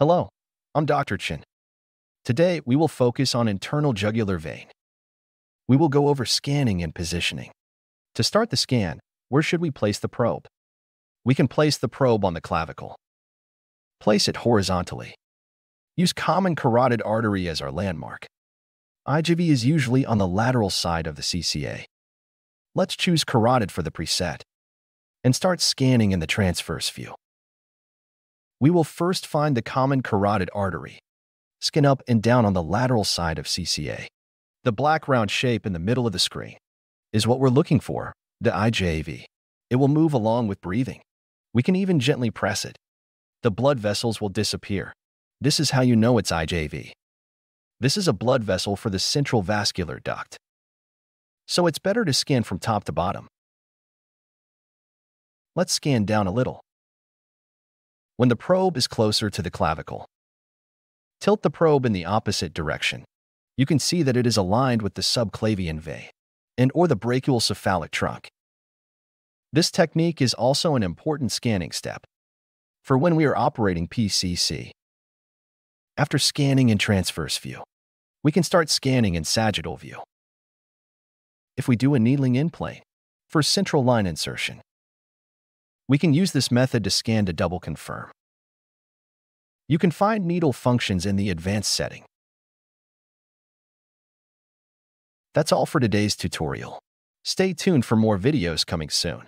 Hello, I'm Dr. Chin. Today, we will focus on internal jugular vein. We will go over scanning and positioning. To start the scan, where should we place the probe? We can place the probe on the clavicle. Place it horizontally. Use common carotid artery as our landmark. IJV is usually on the lateral side of the CCA. Let's choose carotid for the preset and start scanning in the transverse view. We will first find the common carotid artery. Skin up and down on the lateral side of CCA. The black round shape in the middle of the screen is what we're looking for, the IJV. It will move along with breathing. We can even gently press it. The blood vessels will disappear. This is how you know it's IJV. This is a blood vessel for the central vascular duct. So it's better to scan from top to bottom. Let's scan down a little. When the probe is closer to the clavicle, tilt the probe in the opposite direction. You can see that it is aligned with the subclavian vein and or the brachiocephalic trunk. This technique is also an important scanning step for when we are operating PICC. After scanning in transverse view, we can start scanning in sagittal view. If we do a needling in plane for central line insertion, we can use this method to scan to double confirm. You can find needle functions in the advanced setting. That's all for today's tutorial. Stay tuned for more videos coming soon.